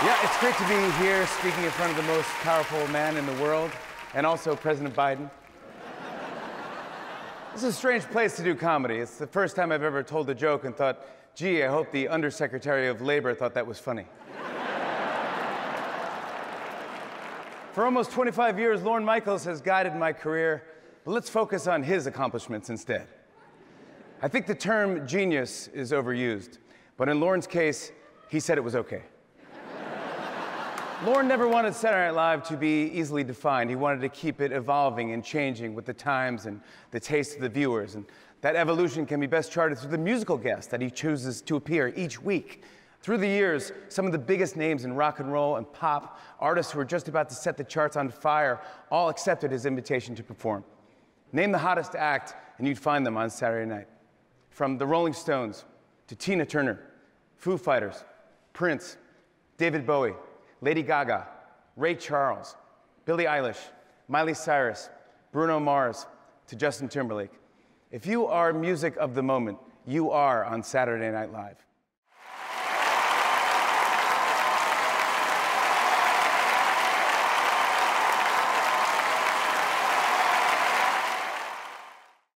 Yeah, it's great to be here speaking in front of the most powerful man in the world and also President Biden. This is a strange place to do comedy. It's the first time I've ever told a joke and thought, gee, I hope the Undersecretary of Labor thought that was funny. For almost 25 years, Lorne Michaels has guided my career, but let's focus on his accomplishments instead. I think the term genius is overused, but in Lorne's case, he said it was okay. Lorne never wanted Saturday Night Live to be easily defined. He wanted to keep it evolving and changing with the times and the taste of the viewers. And that evolution can be best charted through the musical guests that he chooses to appear each week. Through the years, some of the biggest names in rock and roll and pop, artists who were just about to set the charts on fire, all accepted his invitation to perform. Name the hottest act, and you'd find them on Saturday night. From the Rolling Stones to Tina Turner, Foo Fighters, Prince, David Bowie, Lady Gaga, Ray Charles, Billie Eilish, Miley Cyrus, Bruno Mars, to Justin Timberlake. If you are music of the moment, you are on Saturday Night Live.